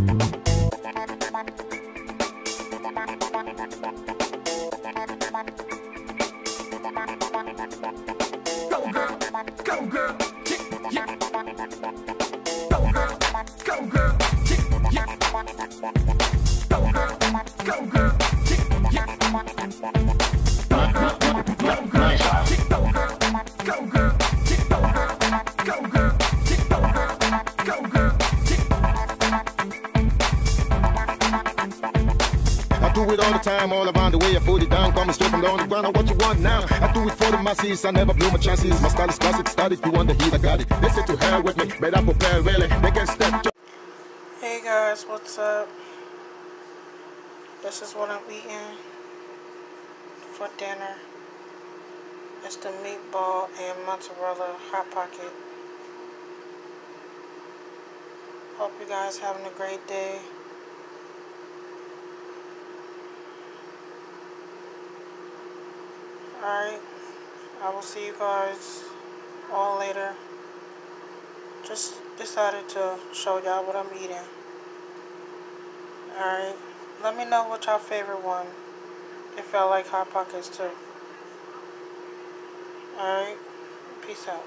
Go girl, go girl, yeah, yeah. Do it all the time, all around the way. I put it down, coming straight from the underground. Now what you want now? I do it for the masses. I never blew my chances. My style is classic. Started, you want the heat, I got it. They say to hell with me, better prepare really. They can step. to- Hey guys, what's up? This is what I'm eating for dinner. It's the meatball and mozzarella hot pocket. Hope you guys having a great day. Alright, I will see you guys all later. Just decided to show y'all what I'm eating. Alright, let me know what y'all favorite one. If y'all like Hot Pockets too. Alright, peace out.